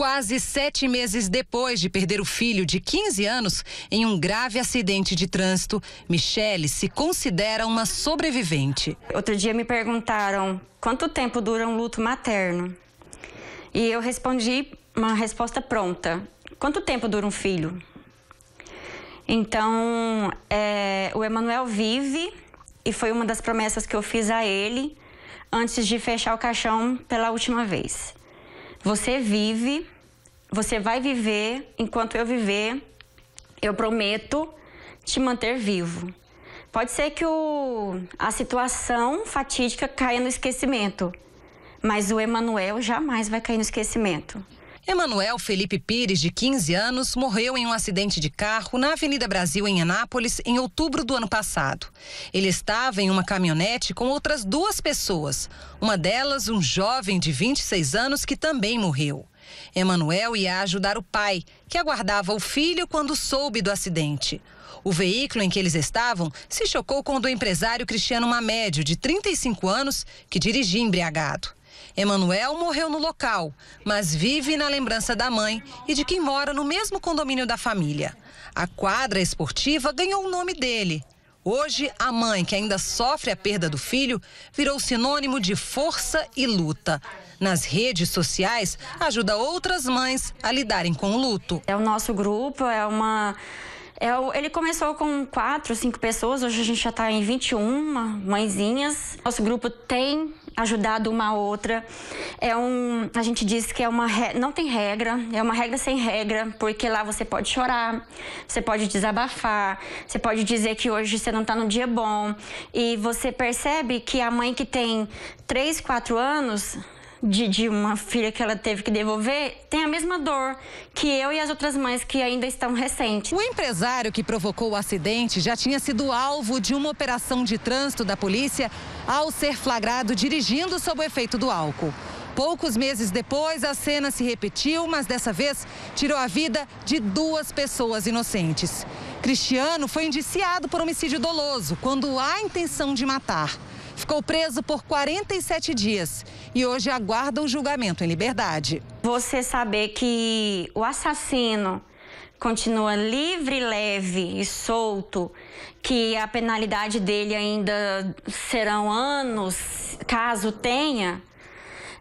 Quase sete meses depois de perder o filho de 15 anos em um grave acidente de trânsito, Michele se considera uma sobrevivente. Outro dia me perguntaram quanto tempo dura um luto materno. E eu respondi uma resposta pronta: quanto tempo dura um filho? Então, é, o Emanuel vive e foi uma das promessas que eu fiz a ele antes de fechar o caixão pela última vez. Você vive, você vai viver enquanto eu viver. Eu prometo te manter vivo. Pode ser que o, a situação fatídica caia no esquecimento, mas o Emanuel jamais vai cair no esquecimento. Emanuel Felipe Pires, de 15 anos, morreu em um acidente de carro na Avenida Brasil, em Anápolis, em outubro do ano passado. Ele estava em uma caminhonete com outras duas pessoas. Uma delas, um jovem de 26 anos, que também morreu. Emanuel ia ajudar o pai, que aguardava o filho quando soube do acidente. O veículo em que eles estavam se chocou com o do empresário Cristiano Mamédio, de 35 anos, que dirigia embriagado. Emanuel morreu no local, mas vive na lembrança da mãe e de quem mora no mesmo condomínio da família. A quadra esportiva ganhou o nome dele. Hoje, a mãe, que ainda sofre a perda do filho, virou sinônimo de força e luta. Nas redes sociais, ajuda outras mães a lidarem com o luto. É o nosso grupo, é uma é, ele começou com quatro, cinco pessoas, hoje a gente já está em 21 mãezinhas. Nosso grupo tem ajudado uma outra. É um, a gente diz que é uma não tem regra, é uma regra sem regra, porque lá você pode chorar, você pode desabafar, você pode dizer que hoje você não está num dia bom e você percebe que a mãe que tem três, quatro anos de, de uma filha que ela teve que devolver tem a mesma dor que eu e as outras mães que ainda estão recentes. O empresário que provocou o acidente já tinha sido alvo de uma operação de trânsito da polícia ao ser flagrado dirigindo sob o efeito do álcool. Poucos meses depois, a cena se repetiu, mas dessa vez tirou a vida de duas pessoas inocentes. Cristiano foi indiciado por homicídio doloso quando há intenção de matar. Ficou preso por 47 dias e hoje aguarda o julgamento em liberdade. Você saber que o assassino continua livre, leve e solto, que a penalidade dele ainda serão anos, caso tenha,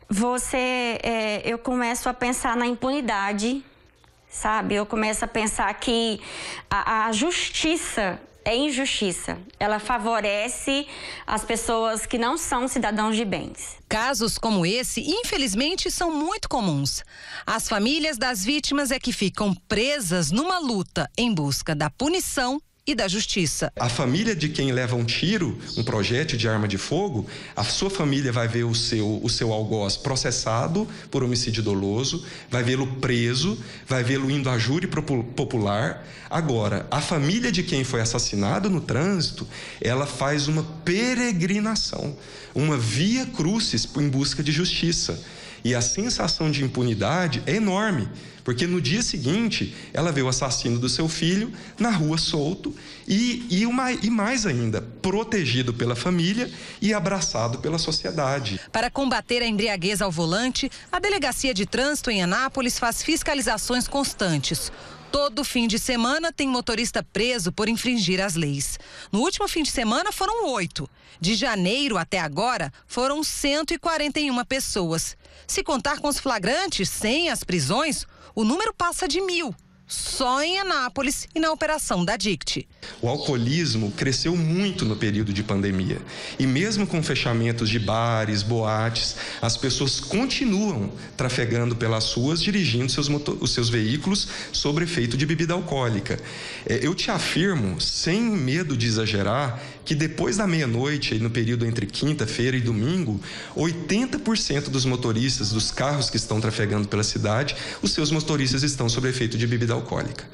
você, é, eu começo a pensar na impunidade, sabe? Eu começo a pensar que a, a justiça é injustiça. Ela favorece as pessoas que não são cidadãos de bens. Casos como esse, infelizmente, são muito comuns. As famílias das vítimas é que ficam presas numa luta em busca da punição e da justiça. A família de quem leva um tiro, um projétil de arma de fogo, a sua família vai ver o seu, o seu algoz processado por homicídio doloso, vai vê-lo preso, vai vê-lo indo a júri popular. Agora, a família de quem foi assassinado no trânsito, ela faz uma peregrinação, uma via crucis em busca de justiça. E a sensação de impunidade é enorme, porque no dia seguinte ela vê o assassino do seu filho na rua solto e, e, uma, e mais ainda, protegido pela família e abraçado pela sociedade. Para combater a embriaguez ao volante, a Delegacia de Trânsito em Anápolis faz fiscalizações constantes. Todo fim de semana tem motorista preso por infringir as leis. No último fim de semana foram oito. De janeiro até agora foram 141 pessoas. Se contar com os flagrantes sem as prisões, o número passa de mil só em Anápolis e na operação da DICT. O alcoolismo cresceu muito no período de pandemia. E mesmo com fechamentos de bares, boates, as pessoas continuam trafegando pelas ruas, dirigindo seus os seus veículos sob efeito de bebida alcoólica. É, eu te afirmo, sem medo de exagerar, que depois da meia-noite, no período entre quinta-feira e domingo, 80% dos motoristas dos carros que estão trafegando pela cidade, os seus motoristas estão sob efeito de bebida alcoólica.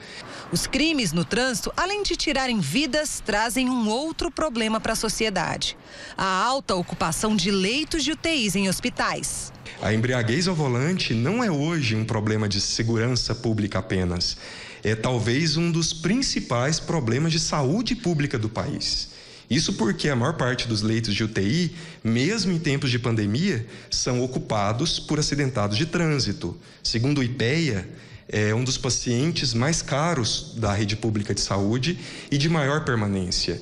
Os crimes no trânsito, além de tirarem vidas, trazem um outro problema para a sociedade: a alta ocupação de leitos de UTIs em hospitais. A embriaguez ao volante não é hoje um problema de segurança pública apenas. É talvez um dos principais problemas de saúde pública do país. Isso porque a maior parte dos leitos de UTI, mesmo em tempos de pandemia, são ocupados por acidentados de trânsito. Segundo o IPEA, é um dos pacientes mais caros da rede pública de saúde e de maior permanência.